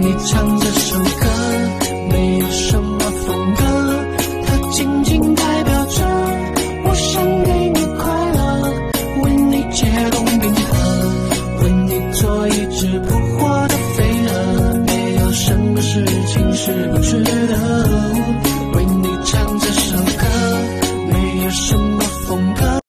你唱这首歌没有什么风格它仅仅代表着我想给你快乐为你解冻冰河为你做一只扑火的飞蛾没有什么事情是不值得。